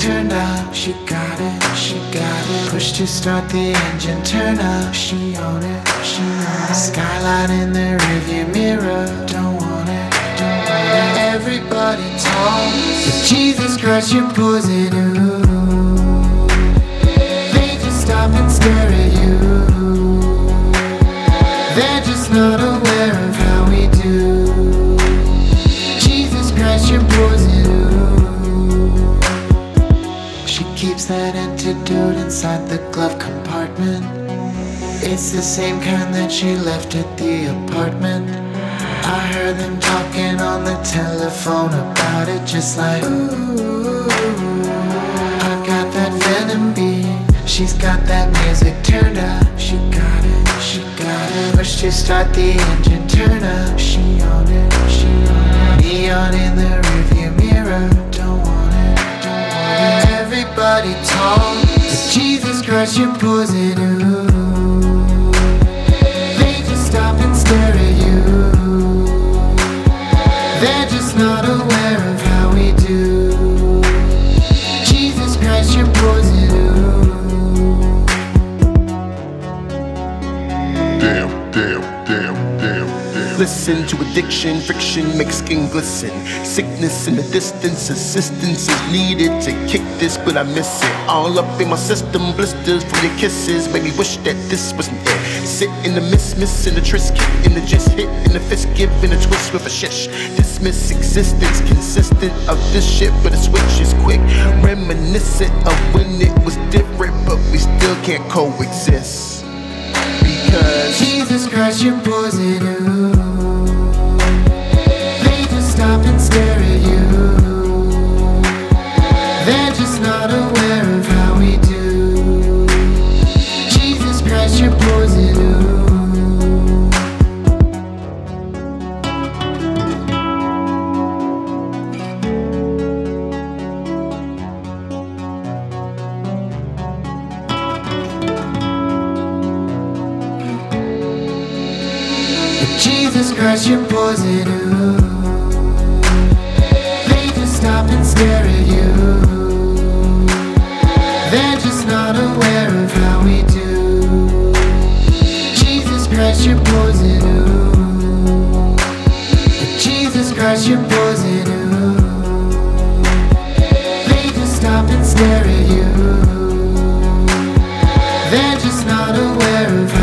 turned up. She got it, she got it. Push to start the engine, turn up. She on it, she on it. Skyline in the rearview mirror. Don't want it, don't want it. Everybody talks, but Jesus Christ, you're poison. Ooh. That antidote inside the glove compartment. It's the same kind that she left at the apartment. I heard them talking on the telephone about it, just like, ooh. I've got that venom bee. She's got that music turned up. She got it, she got it. Push to start the engine, turn up. She on it, Jesus Christ, you're poison. Ooh. They just stop and stare at you. They're just not aware of how we do. Jesus Christ, you're poison. Ooh. Damn, damn, damn. Listen to addiction, friction makes skin glisten. Sickness in the distance, assistance is needed to kick this, but I miss it. All up in my system, blisters from your kisses. Made me wish that this wasn't it. Sit in the miss, miss in the tris, kick in the just hit in the fist, giving a twist with a shish. Dismiss existence, consistent of this shit, but the switch is quick. Reminiscent of when it was different, but we still can't coexist. Because Jesus Christ, you're poison. Jesus Christ, you're poison. Ooh. They just stop and stare at you. They're just not aware of how we do. Jesus Christ, you're poison. Ooh. Jesus Christ, you're poison. Ooh. They just stop and stare at you. They're just not aware of.